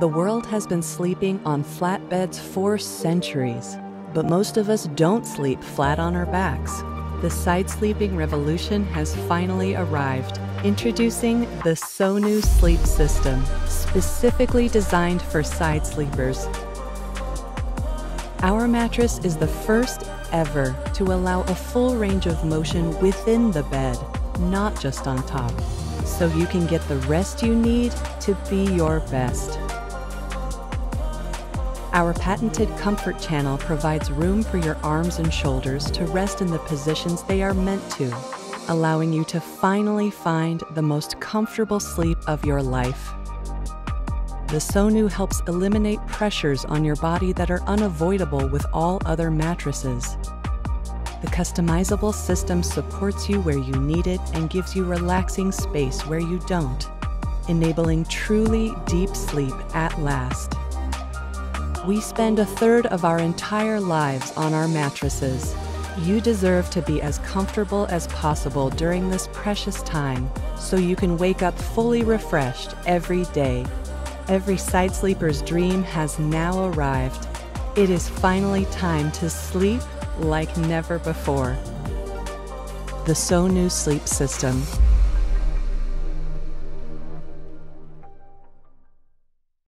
The world has been sleeping on flatbeds for centuries, but most of us don't sleep flat on our backs. The side sleeping revolution has finally arrived. Introducing the Sonu Sleep System, specifically designed for side sleepers. Our mattress is the first ever to allow a full range of motion within the bed, not just on top, so you can get the rest you need to be your best. Our patented comfort channel provides room for your arms and shoulders to rest in the positions they are meant to, allowing you to finally find the most comfortable sleep of your life. The Sonu helps eliminate pressures on your body that are unavoidable with all other mattresses. The customizable system supports you where you need it and gives you relaxing space where you don't, enabling truly deep sleep at last. We spend a third of our entire lives on our mattresses. You deserve to be as comfortable as possible during this precious time so you can wake up fully refreshed every day. Every side sleeper's dream has now arrived. It is finally time to sleep like never before. The Sonu Sleep System